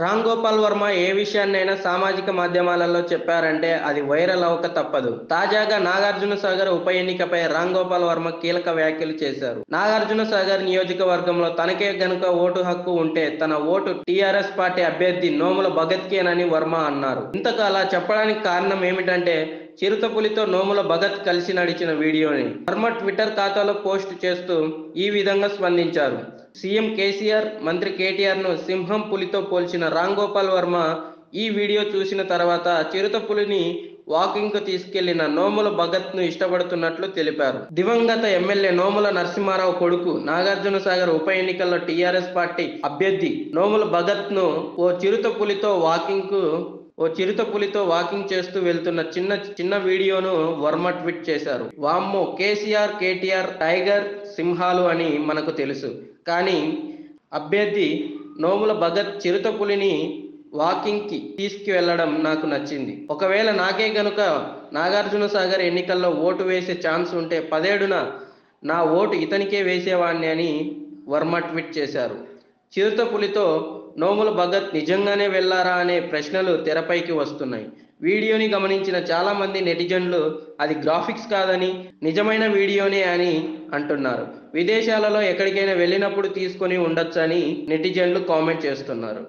రామ్ గోపాల్ వర్మ ఏ విషయాన్నైనా సామాజిక మాధ్యమాలలో చెప్పారంటే అది వైరల్ అవక తప్పదు. తాజాగా నాగార్జున సాగర్ ఉప ఎన్నికపై రామ్ గోపాల్ వర్మ కీలక వ్యాఖ్యలు చేశారు. నాగార్జున సాగర్ నియోజకవర్గంలో తనకే గనుక ఓటు హక్కు ఉంటే తన ఓటు టీఆర్ఎస్ పార్టీ అభ్యర్థి నోముల భగత్కేనని వర్మ అన్నారు. ఇంతకు అలా చెప్పడానికి కారణం ఏమిటంటే చిరుతపులితో నోముల భగత్ కలిసి నడిచిన వీడియోని వర్మ ట్విట్టర్ ఖాతాలో పోస్ట్ చేస్తూ ఈ విధంగా స్పందించారు. సీఎం కేసీఆర్ మంత్రి కేటీఆర్ను సింహం పులితో పోల్చిన రామ్ గోపాల్ వర్మ ఈ వీడియో చూసిన తర్వాత చిరుతపులిని వాకింగ్కు తీసుకెళ్ళిన నోముల భగత్ను ఇష్టపడుతున్నట్లు తెలిపారు. దివంగత ఎమ్మెల్యే నోముల నరసింహారావు కొడుకు నాగార్జున సాగర్ ఉప ఎన్నికల్లో టీఆర్ఎస్ పార్టీ అభ్యర్థి నోముల భగత్ను ఓ చిరుత పులితో వాకింగ్కు ఓ చిరుత పులితో వాకింగ్ చేస్తూ వెళ్తున్న చిన్న చిన్న వీడియోను వర్మ ట్వీట్ చేశారు. వామ్మో కేసీఆర్ కేటీఆర్ టైగర్ సింహాలు అని మనకు తెలుసు. కానీ అభ్యర్థి నోముల భగత్ చిరుత పులిని వాకింగ్కి తీసుకువెళ్ళడం నాకు నచ్చింది. ఒకవేళ నాకే గనుక నాగార్జున సాగర్ ఎన్నికల్లో ఓటు వేసే ఛాన్స్ ఉంటే పదేడున నా ఓటు ఇతనికే వేసేవాణ్ణి అని వర్మ ట్వీట్ చేశారు. చిరుత పులితో నోముల భగత్ నిజంగానే వెళ్ళారా అనే ప్రశ్నలు తెరపైకి వస్తున్నాయి. వీడియోని గమనించిన చాలా మంది నెటిజన్లు అది గ్రాఫిక్స్ కాదని నిజమైన వీడియోనే అని అంటున్నారు. విదేశాలలో ఎక్కడికైనా వెళ్ళినప్పుడు తీసుకొని ఉండొచ్చని నెటిజన్లు కామెంట్ చేస్తున్నారు.